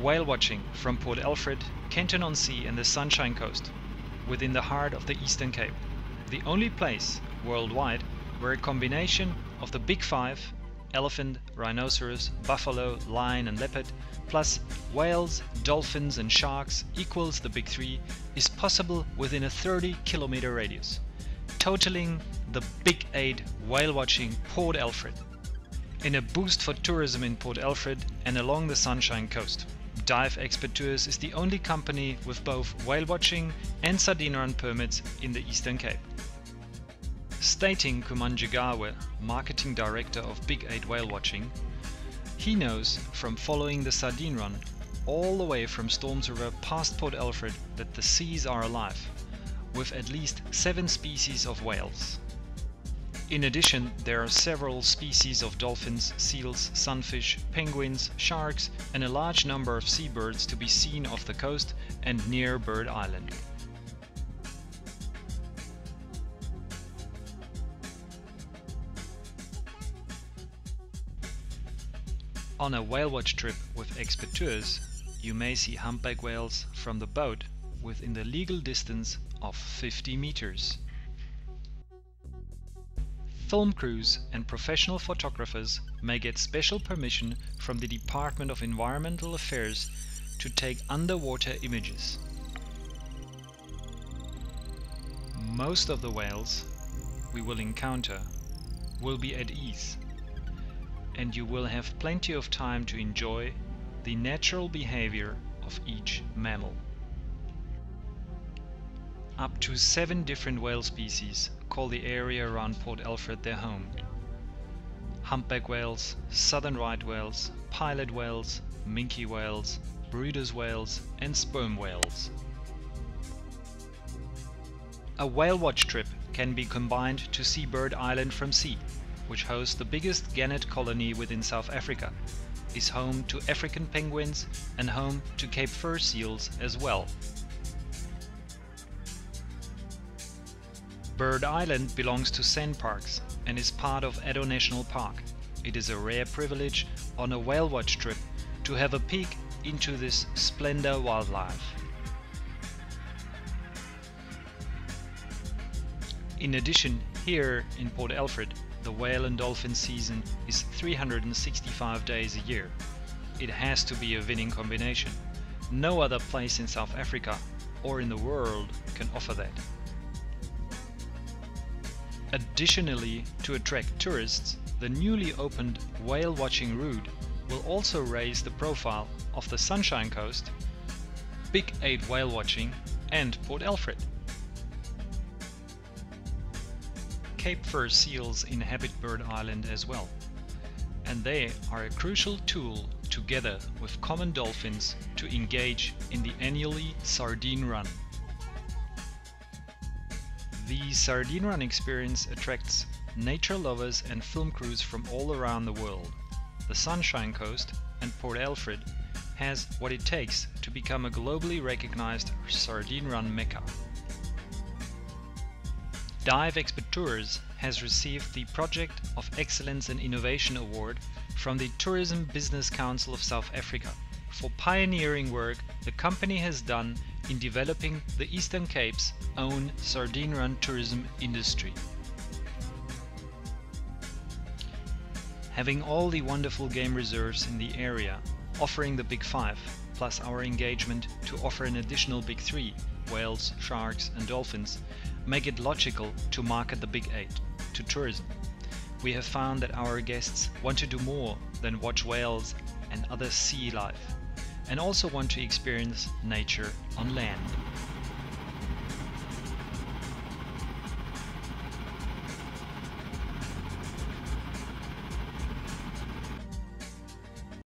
whale watching from Port Alfred, Kenton-on-Sea and the Sunshine Coast, within the heart of the Eastern Cape. The only place worldwide where a combination of the big five elephant, rhinoceros, buffalo, lion and leopard, plus whales, dolphins and sharks equals the big three is possible within a 30 kilometer radius, totaling the Big 8 whale watching Port Alfred. In a boost for tourism in Port Alfred and along the Sunshine Coast. Dive Expert Tours is the only company with both whale watching and sardine run permits in the Eastern Cape. Stating Cumngce Gawe, marketing director of Big 8 Whale Watching, he knows from following the sardine run all the way from Storms River past Port Alfred that the seas are alive, with at least seven species of whales. In addition, there are several species of dolphins, seals, sunfish, penguins, sharks and a large number of seabirds to be seen off the coast and near Bird Island. On a whale watch trip with expert tours, you may see humpback whales from the boat within the legal distance of 50 meters. Film crews and professional photographers may get special permission from the Department of Environmental Affairs to take underwater images. Most of the whales we will encounter will be at ease and you will have plenty of time to enjoy the natural behavior of each mammal. Up to seven different whale species call the area around Port Alfred their home. Humpback whales, southern right whales, pilot whales, minke whales, Bryde's whales and sperm whales. A whale watch trip can be combined to see Bird Island from sea which hosts the biggest gannet colony within South Africa, is home to African penguins and home to Cape fur seals as well. Bird Island belongs to SANParks and is part of Addo National Park. It is a rare privilege on a whale watch trip to have a peek into this splendor wildlife. In addition, here in Port Alfred, the whale and dolphin season is 365 days a year. It has to be a winning combination. No other place in South Africa or in the world can offer that. Additionally, to attract tourists, the newly opened whale watching route will also raise the profile of the Sunshine Coast, Big 8 whale watching and Port Alfred. Cape fur seals inhabit Bird Island as well, and they are a crucial tool together with common dolphins to engage in the annually Sardine Run. The Sardine Run experience attracts nature lovers and film crews from all around the world. The Sunshine Coast and Port Alfred has what it takes to become a globally recognized Sardine Run mecca. Dive Expert Tours has received the Project of Excellence and Innovation Award from the Tourism Business Council of South Africa for pioneering work the company has done in developing the Eastern Cape's own sardine run tourism industry. Having all the wonderful game reserves in the area, offering the Big Five, plus our engagement to offer an additional Big Three, whales, sharks and dolphins, make it logical to market the Big 8 to tourism. We have found that our guests want to do more than watch whales and other sea life and also want to experience nature on land.